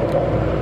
you